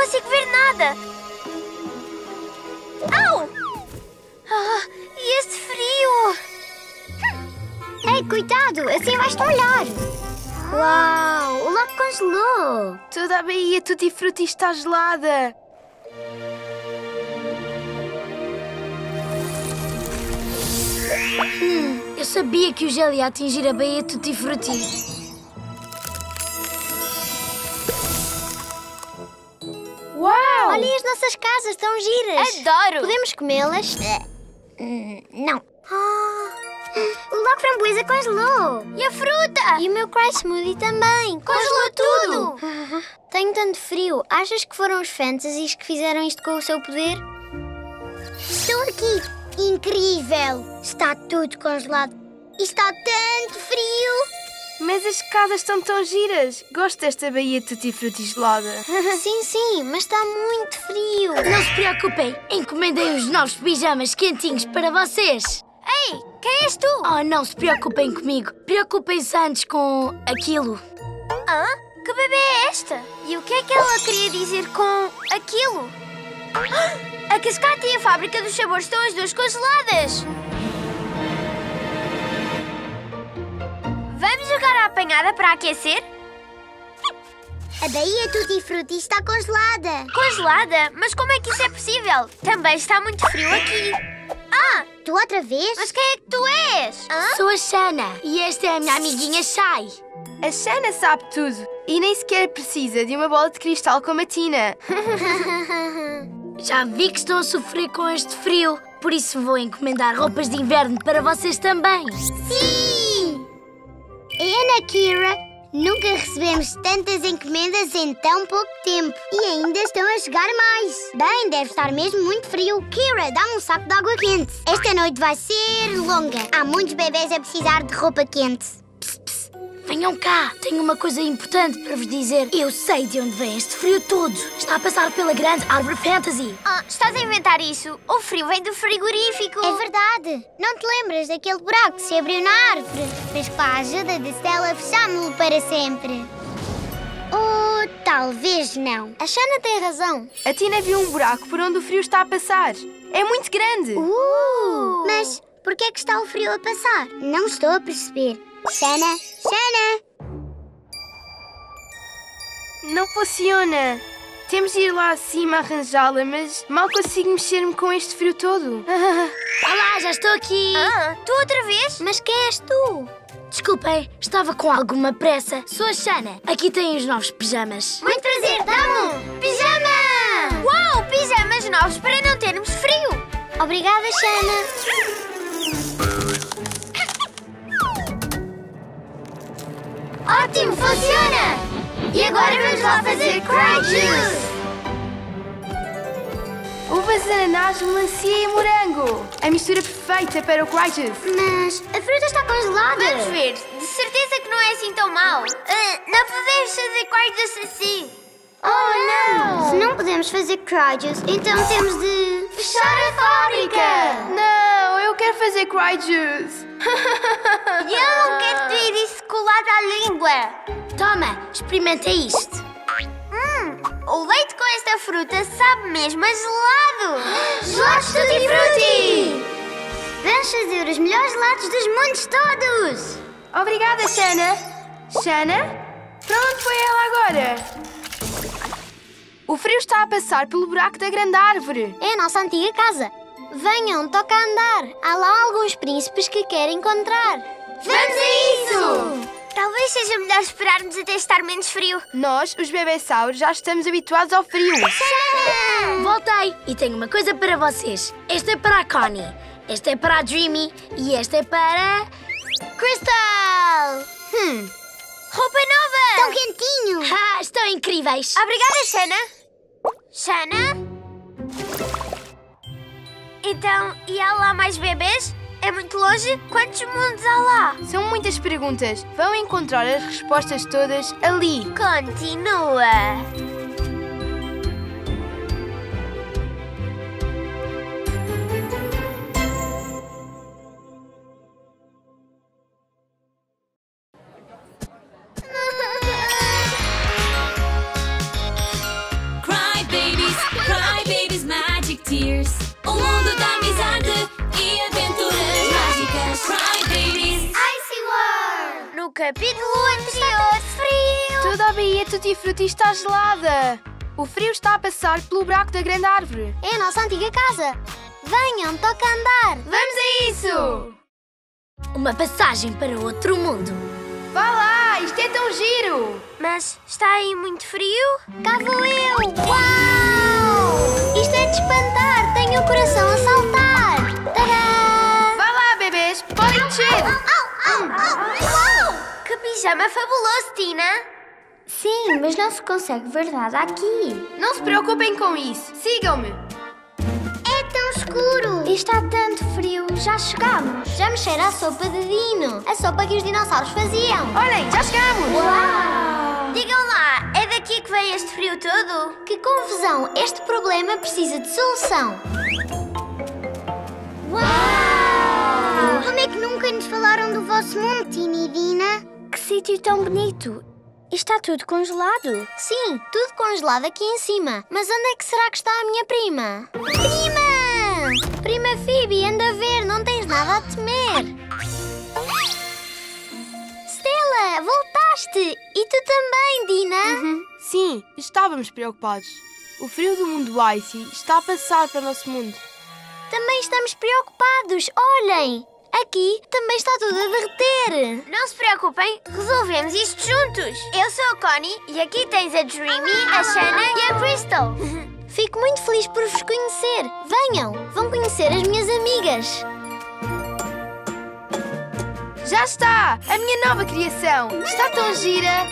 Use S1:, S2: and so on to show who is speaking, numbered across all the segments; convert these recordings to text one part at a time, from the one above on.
S1: consigo ver nada. Au! Ah, e este frio?
S2: Ei, cuidado, assim vais-te molhar. Uau, o lago congelou.
S3: Toda a Baía Tutti Frutti está gelada.
S4: Eu sabia que o gelo ia atingir a Baía Tutti Frutti.
S2: As nossas casas, estão giras.
S1: Adoro!
S2: Podemos comê-las? Hum, não. Ah, o lago framboesa congelou.
S1: E a fruta?
S2: E o meu cry smoothie também.
S1: Congelou tudo!
S2: Tenho tanto frio. Achas que foram os fantasies que fizeram isto com o seu poder? Estou aqui. Incrível. Está tudo congelado. E está tanto frio.
S3: Mas as casas estão tão giras. Gosto desta Baía Tutti Frutti gelada.
S2: sim, sim, mas está muito frio.
S4: Não se preocupem, encomendei uns novos pijamas quentinhos para vocês.
S1: Ei, quem és tu?
S4: Oh, não se preocupem comigo. Preocupem-se antes com aquilo.
S1: Hã? Que bebê é esta? E o que é que ela queria dizer com aquilo? A cascata e a fábrica dos sabores estão as duas congeladas! Vamos jogar a apanhada para aquecer?
S2: A Baía Tutti Frutti está congelada.
S1: Congelada? Mas como é que isso é possível? Também está muito frio aqui. Ah,
S2: Tu outra vez?
S1: mas quem é que tu és? Hã?
S4: Sou a Shana e esta é a minha amiguinha Shai.
S3: A Shanna sabe tudo e nem sequer precisa de uma bola de cristal como a Tina.
S4: Já vi que estão a sofrer com este frio, por isso vou encomendar roupas de inverno para vocês também.
S2: Sim! Eu na Kira nunca recebemos tantas encomendas em tão pouco tempo. E ainda estão a chegar mais. Bem, deve estar mesmo muito frio. Kira, dá-me um saco de água quente. Esta noite vai ser longa. Há muitos bebés a precisar de roupa quente.
S4: Venham cá, tenho uma coisa importante para vos dizer. Eu sei de onde vem este frio todo. Está a passar pela grande árvore fantasy.
S1: Ah, estás a inventar isso? O frio vem do frigorífico.
S2: É verdade. Não te lembras daquele buraco que se abriu na árvore? Mas com a ajuda de Stella fechámo-lo para sempre. Ou talvez não. A Shana tem razão.
S3: A Tina viu um buraco por onde o frio está a passar. É muito grande.
S2: Uh! Mas por que é que está o frio a passar? Não estou a perceber. Shana, Shana!
S3: Não funciona. Temos de ir lá acima arranjá-la, mas mal consigo mexer-me com este frio todo.
S4: Olá, já estou aqui.
S1: Ah, tu outra vez?
S2: Mas quem és tu?
S4: Desculpem, estava com alguma pressa. Sou a Shana. Aqui têm os novos pijamas.
S2: Muito prazer, dá-me Pijama!
S1: Uau, pijamas novos para não termos frio.
S2: Obrigada, Shana.
S1: Ótimo, funciona! E agora vamos lá fazer Cry Juice!
S3: Uvas, ananás, melancia e morango. A mistura perfeita para o Crytus.
S2: Mas a fruta está congelada.
S1: Vamos ver, de certeza que não é assim tão mau. Ah, não podemos fazer Cry Juice assim.
S2: Oh, não! Se não podemos fazer cry juice, então temos de...
S1: Fechar a fábrica!
S3: Não, eu quero fazer Crytus.
S1: E eu não quero ter isso colado à língua.
S4: Toma, experimenta isto.
S1: Hum, o leite com esta fruta sabe mesmo a gelado. Gelados Tutti Frutti!
S2: Vamos fazer os melhores lados dos mundos todos!
S3: Obrigada, Shana. Shana? Para onde foi ela agora? O frio está a passar pelo buraco da grande árvore.
S2: É a nossa antiga casa. Venham, toca a andar. Há lá alguns príncipes que querem encontrar.
S1: Vamos a isso! Talvez seja melhor esperarmos até estar menos frio.
S3: Nós, os bebessauros, já estamos habituados ao frio.
S4: Voltei e tenho uma coisa para vocês. Esta é para a Connie, esta é para a Dreamy e esta é para. Crystal!
S2: Hum,
S1: Roupa
S2: tão
S1: nova!
S2: quentinho.
S4: Ah, estão incríveis!
S1: Obrigada, Shana. Shana? Então, e há lá mais bebês? É muito longe? Quantos mundos há lá?
S3: São muitas perguntas. Vão encontrar as respostas todas ali.
S1: Continua. Capítulo anterior, frio!
S3: Toda a Baía Tutti Frutti está gelada. O frio está a passar pelo buraco da grande árvore.
S2: É a nossa antiga casa. Venham, toca andar.
S3: Vamos a isso!
S4: Uma passagem para outro mundo.
S3: Vá lá, isto é tão giro!
S1: Mas está aí muito frio?
S2: Cá vou eu! Uau! Isto é de espantar! Tenho o coração a saltar! Tadá!
S3: Vá lá, bebês, podem descer!
S2: Uau!
S1: Que pijama fabuloso, Tina!
S2: Sim, mas não se consegue ver nada aqui.
S3: Não se preocupem com isso, sigam-me!
S2: É tão escuro! E está tanto frio. Já chegamos. Já me cheira a sopa de dino. A sopa que os dinossauros faziam.
S3: Olhem, já chegamos!
S2: Uau!
S1: Digam lá, é daqui que vem este frio todo?
S2: Que confusão! Este problema precisa de solução. Uau! Como é que nunca nos falaram do vosso mundo, Tina e Dina? Que sítio tão bonito! Está tudo congelado. Sim, tudo congelado aqui em cima. Mas onde é que será que está a minha prima? Prima! Prima Phoebe, anda a ver, não tens nada a temer. Stella, voltaste! E tu também, Dina?
S3: Sim, estávamos preocupados. O frio do mundo Icy está a passar para o nosso mundo.
S2: Também estamos preocupados. Olhem! Aqui também está tudo a derreter.
S1: Não se preocupem, resolvemos isto juntos. Eu sou a Connie e aqui tens a Dreamy, a Shanna e a Crystal.
S2: Fico muito feliz por vos conhecer. Venham, vão conhecer as minhas amigas.
S3: Já está! A minha nova criação! Está tão gira!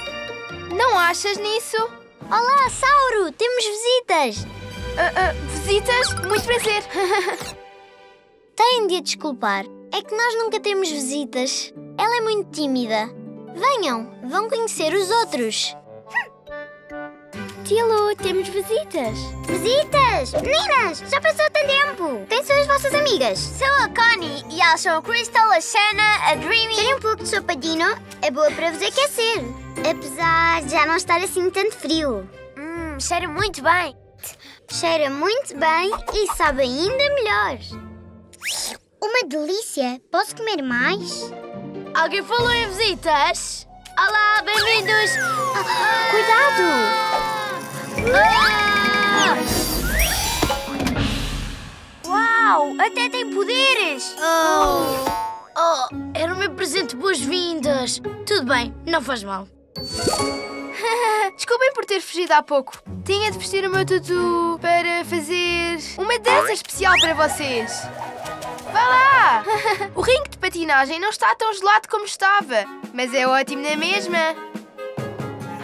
S3: Não achas nisso?
S2: Olá, Sauro! Temos visitas.
S3: Ah, ah, visitas? Muito prazer!
S2: Têm de a desculpar. É que nós nunca temos visitas. Ela é muito tímida. Venham, vão conhecer os outros. Tilo, temos visitas. Visitas? Meninas, já passou tanto tempo. Quem são as vossas amigas?
S1: Sou a Connie e elas são a Crystal, a Shanna, a Dreamy.
S2: Querem um pouco de sopa Dino? É boa para vos aquecer. Apesar de já não estar assim tanto frio.
S1: Hum, cheira muito bem.
S2: Cheira muito bem e sabe ainda melhor. Uma delícia! Posso comer mais?
S4: Alguém falou em visitas? Olá, bem-vindos!
S2: Cuidado!
S4: Ah!
S1: Uau, até tem poderes!
S4: Oh! Oh, era o meu presente de boas-vindas. Tudo bem, não faz mal.
S3: Desculpem por ter fugido há pouco. Tinha de vestir o meu tutu para fazer uma dança especial para vocês. Vá lá! O ringue de patinagem não está tão gelado como estava, mas é ótimo na mesma.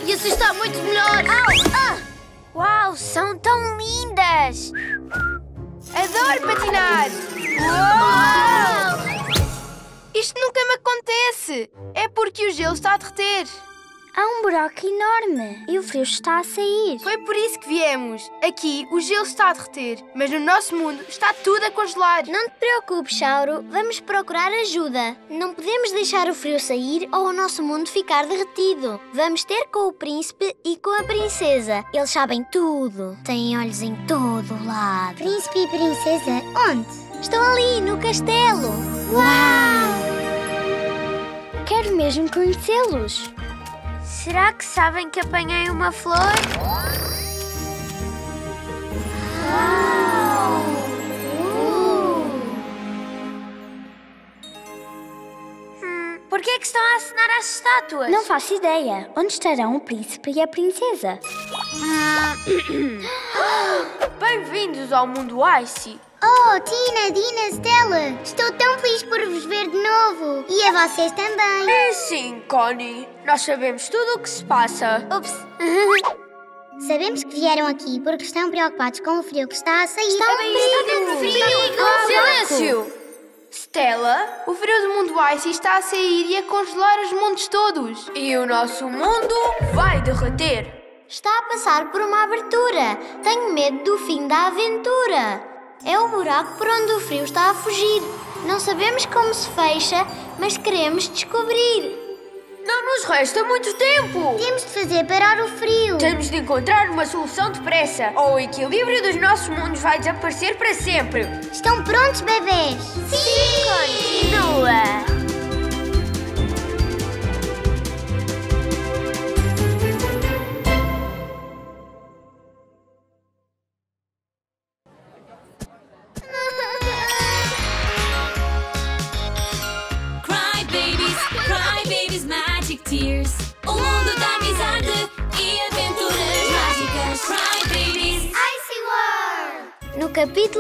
S4: E assim está muito melhor.
S1: Uau, são tão lindas!
S3: Adoro patinar! Uou! Isto nunca me acontece! É porque o gelo está a derreter.
S2: Há um buraco enorme e o frio está a sair.
S3: Foi por isso que viemos. Aqui o gelo está a derreter, mas no nosso mundo está tudo a congelar.
S2: Não te preocupes, Sauro. Vamos procurar ajuda. Não podemos deixar o frio sair ou o nosso mundo ficar derretido. Vamos ter com o príncipe e com a princesa. Eles sabem tudo. Têm olhos em todo o lado. Príncipe e princesa? Onde? Estão ali, no castelo. Uau! Quero mesmo conhecê-los.
S1: Será que sabem que apanhei uma flor? Hum, por que é que estão a acenar às estátuas?
S2: Não faço ideia. Onde estarão o príncipe e a princesa?
S3: Bem-vindos ao mundo Icy.
S2: Oh, Tina, Dina, Stella! Estou tão feliz por vos ver de novo. E a vocês também.
S3: É sim, Connie. Nós sabemos tudo o que se passa.
S2: Ups. Sabemos que vieram aqui porque estão preocupados com o frio que está a sair. Está
S1: um perigo!
S3: Perigo! Silêncio! Stella, o frio do mundo Icy está a sair e a congelar os mundos todos. E o nosso mundo vai derreter.
S2: Está a passar por uma abertura. Tenho medo do fim da aventura. É o buraco por onde o frio está a fugir. Não sabemos como se fecha, mas queremos descobrir.
S3: Não nos resta muito tempo.
S2: Temos de fazer parar o frio.
S3: Temos de encontrar uma solução depressa, ou o equilíbrio dos nossos mundos vai desaparecer para sempre.
S2: Estão prontos, bebês?
S1: Continua!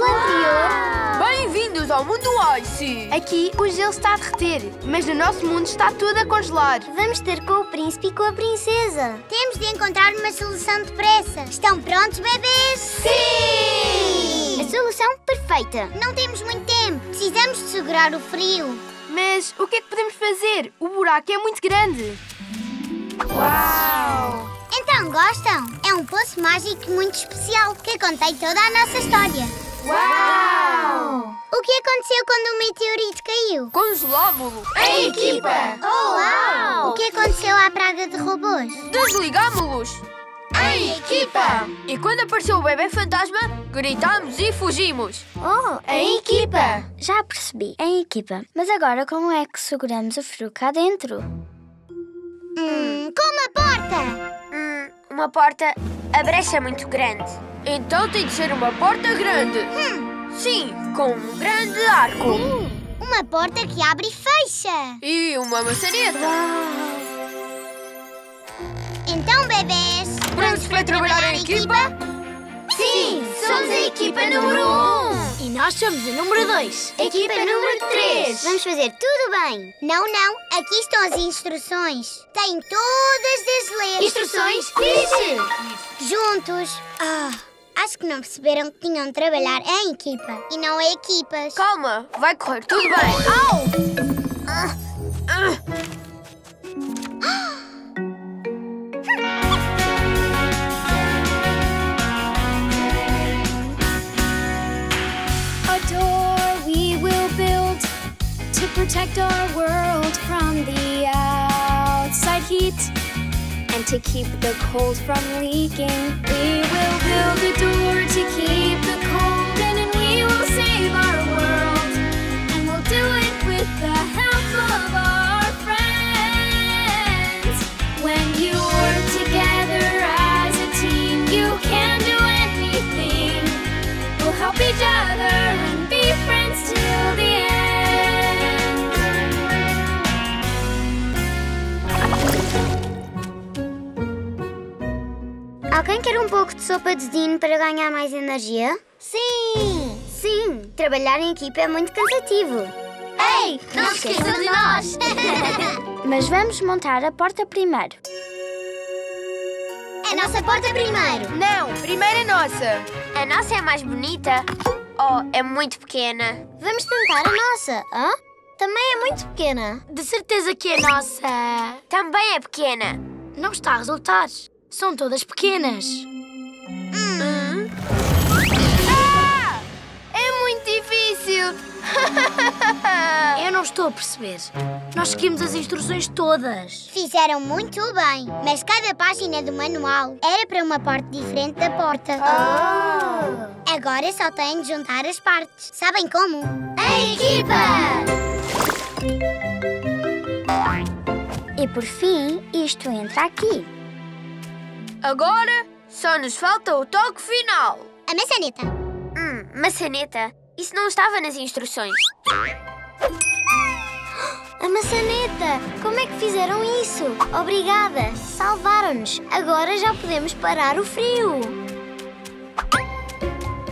S5: Anterior.
S3: Bem-vindos ao mundo Ice! Aqui o gelo está a derreter, mas no nosso mundo está tudo a congelar.
S5: Vamos ter com o príncipe e com a princesa. Temos de encontrar uma solução depressa. Estão prontos, bebês? Sim! A solução perfeita. Não temos muito tempo. Precisamos de segurar o frio.
S3: Mas o que é que podemos fazer? O buraco é muito grande. Uau!
S5: Então, gostam? É um poço mágico muito especial que contém toda a nossa história.
S3: Uau!
S5: O que aconteceu quando o meteorito caiu?
S3: Congelámo-lo em equipa!
S5: Uau! O que aconteceu à praga de robôs?
S3: Desligámo-los em equipa! E quando apareceu o bebê fantasma, gritámos e fugimos.
S5: Oh,
S3: Em equipa!
S5: Já percebi. Em equipa. Mas agora como é que seguramos o frio cá dentro? Hum, com uma porta!
S1: Hum, uma porta, a brecha é muito grande.
S3: Então tem de ser uma porta grande. Sim, com um grande arco.
S5: Uma porta que abre e fecha.
S3: E uma maçaneta.
S5: Então, bebês,
S3: Prontos para trabalhar em equipa?
S1: Sim, somos a equipa número um.
S4: E nós somos a número 2.
S1: Equipa número três.
S5: Vamos fazer tudo bem. Não, não, aqui estão as instruções. Têm todas de ler.
S1: Instruções? Fixe!
S5: Juntos. Ah, acho que não perceberam que tinham de trabalhar em equipa e não em equipas.
S3: Calma, vai correr tudo bem. Au!
S6: A door we will build to protect our world from the outside heat to keep the cold from leaking. We will build a door to keep the cold in and we will save our world. And we'll do it with the help
S5: Alguém quer um pouco de sopa de dino para ganhar mais energia? Sim! Sim, trabalhar em equipa é muito cansativo.
S1: Ei, não se esqueçam de nós!
S5: Mas vamos montar a porta primeiro. A nossa porta primeiro.
S3: Não, primeiro a nossa.
S1: A nossa é mais bonita ou é muito pequena?
S5: Vamos tentar a nossa. Hã? Também é muito pequena.
S4: De certeza que a nossa
S1: Também é pequena.
S4: não está a resultar. São todas pequenas.
S3: É muito difícil.
S4: Eu não estou a perceber. Nós seguimos as instruções todas.
S5: Fizeram muito bem, mas cada página do manual era para uma parte diferente da porta. Agora só têm de juntar as partes. Sabem como?
S1: Em equipa!
S5: E por fim, isto entra aqui.
S3: Agora só nos falta o toque final.
S5: A maçaneta.
S1: Hum, maçaneta. Isso não estava nas instruções.
S5: A maçaneta! Como é que fizeram isso? Obrigada! Salvaram-nos! Agora já podemos parar o frio!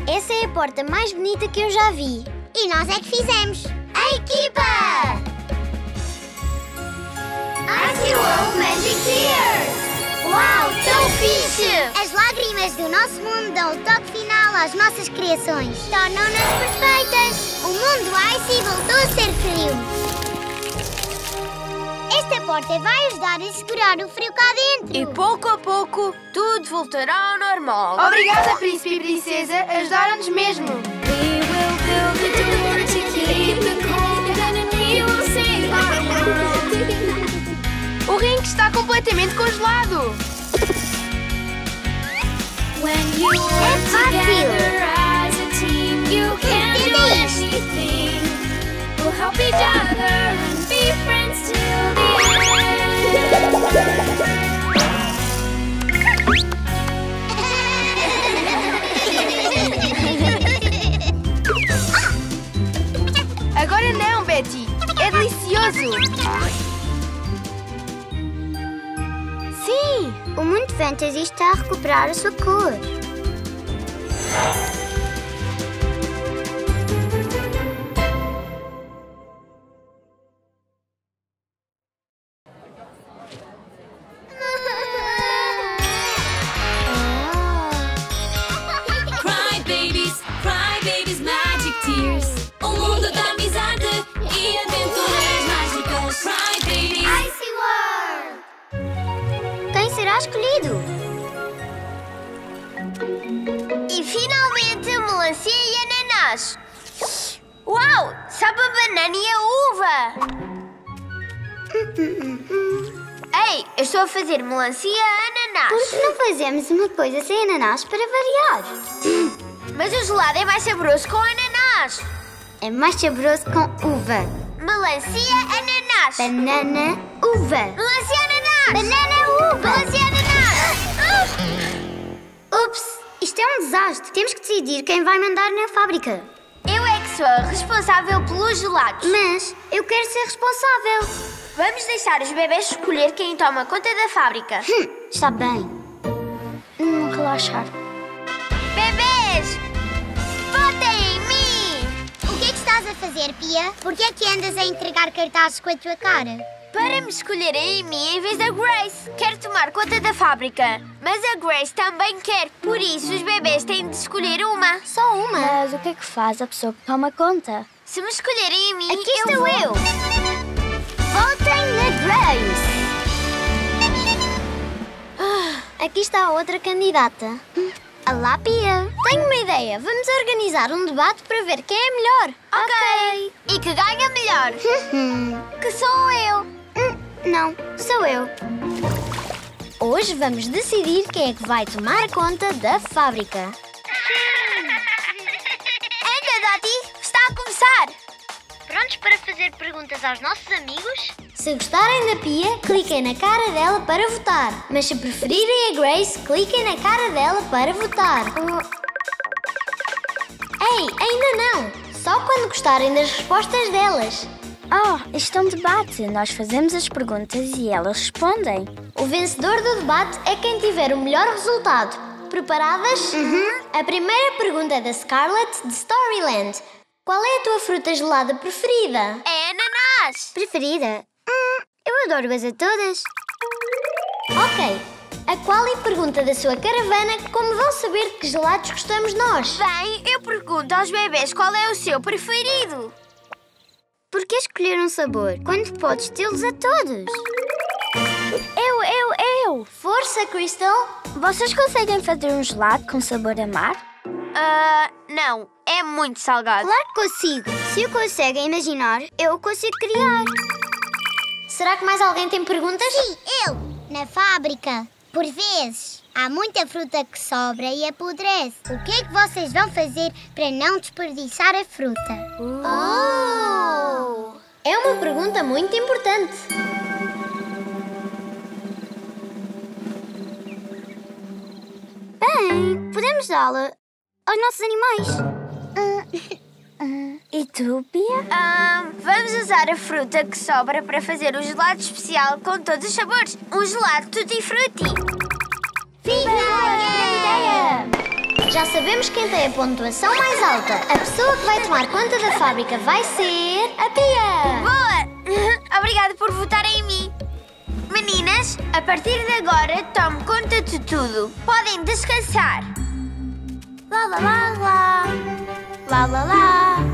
S5: Essa é a porta mais bonita que eu já vi. E nós é que fizemos! A equipa!
S1: World Magic Tears! Uau, tão fixe!
S5: As lágrimas do nosso mundo dão o toque final às nossas criações. Tornam-nas perfeitas. O mundo Icy voltou a ser frio. Esta porta vai ajudar a segurar o frio cá dentro.
S3: E pouco a pouco tudo voltará ao normal. Obrigada, príncipe e princesa. Ajudaram-nos mesmo.
S6: We will build a door to keep friends till the
S3: Agora não, Betty. É delicioso.
S2: Fantasy está a recuperar a sua cor.
S1: Fazer melancia e
S2: Por
S1: ananás.
S2: que não fazemos uma coisa sem ananás para variar?
S1: Mas o gelado é mais saboroso com ananás.
S2: É mais saboroso com uva.
S1: Melancia, ananás.
S2: Banana, uva.
S1: Melancia, ananás.
S2: Banana, uva.
S1: Melancia, ananás.
S2: Ups, isto é um desastre. Temos que decidir quem vai mandar na fábrica.
S1: Eu é que sou a responsável pelos gelados.
S2: Mas eu quero ser responsável.
S1: Vamos deixar os bebês escolher quem toma conta da fábrica.
S2: Hum, está bem. Hum, relaxar.
S1: Bebês, votem em mim!
S2: O que é que estás a fazer, Pia? Por que é que andas a entregar cartazes com a tua cara?
S1: Para me escolherem em mim em vez da Grace. Quero tomar conta da fábrica. Mas a Grace também quer. Por isso, os bebês têm de escolher uma.
S2: Só uma.
S5: Mas o que é que faz a pessoa que toma conta?
S1: Se me escolherem em mim,
S2: Aqui
S1: eu
S2: estou
S1: vou.
S2: eu. Votem na Grace. Aqui está a outra candidata. Olá, Pia. Tenho uma ideia. Vamos organizar um debate para ver quem é melhor.
S1: Ok. E que ganha melhor. que sou eu.
S2: Hum, não, sou eu. Hoje vamos decidir quem é que vai tomar conta da fábrica.
S1: Anda, Dati, está a começar.
S2: Prontos para fazer perguntas aos nossos amigos? Se gostarem da Pia, cliquem na cara dela para votar. Mas se preferirem a Grace, cliquem na cara dela para votar. Ei, ainda não! Só quando gostarem das respostas delas.
S5: Oh, isto é um debate. Nós fazemos as perguntas e elas respondem.
S2: O vencedor do debate é quem tiver o melhor resultado. Preparadas? A primeira pergunta é da Scarlett de Storyland. Qual é a tua fruta gelada preferida?
S1: É ananás.
S2: Preferida? Hum, eu adoro-as a todas. Ok. A qual é a pergunta da sua caravana como vão saber de que gelados gostamos nós?
S1: Bem, eu pergunto aos bebês qual é o seu preferido.
S2: Por que escolher um sabor quando podes tê-los a todos?
S5: Eu, eu, eu!
S2: Força, Crystal!
S5: Vocês conseguem fazer um gelado com sabor a mar?
S1: Ah, não, é muito salgado.
S2: Claro que consigo! Se o conseguem imaginar, eu consigo criar. Será que mais alguém tem perguntas? Sim, eu! Na fábrica. Por vezes, há muita fruta que sobra e apodrece. O que é que vocês vão fazer para não desperdiçar a fruta? Oh! É uma pergunta muito importante. Bem, podemos dá-la aos nossos animais.
S5: Tu, Pia?
S1: Ah, vamos usar a fruta que sobra para fazer um gelado especial com todos os sabores. Um gelado tutti frutti.
S2: ideia! Já sabemos quem tem a pontuação mais alta. A pessoa que vai tomar conta da fábrica vai ser a Pia.
S1: Boa! Obrigada por votarem em mim. Meninas, a partir de agora tomo conta de tudo. Podem descansar. Lá, lá, lá, lá. Lá, lá, lá.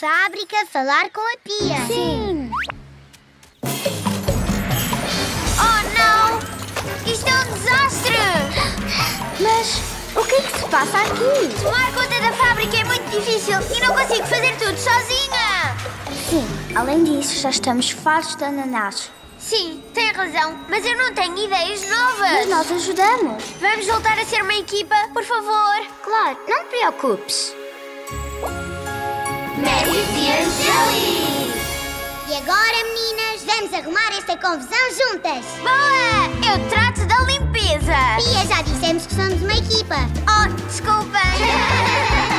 S2: Fábrica falar com a Pia.
S5: Sim! O que é que se passa aqui?
S1: Tomar conta da fábrica é muito difícil e não consigo fazer tudo sozinha!
S5: Sim, além disso, já estamos fartos de ananás.
S1: Sim, tem razão, mas eu não tenho ideias
S5: Mas
S1: novas.
S5: nós ajudamos.
S1: Vamos voltar a ser uma equipa, por favor.
S2: Claro, não te preocupes.
S5: Mary's e Angeli! E agora, meninas, vamos arrumar esta confusão juntas!
S1: Boa! Eu trato da limpeza.
S5: Pia, já dissemos que somos uma equipa! Oh, desculpem!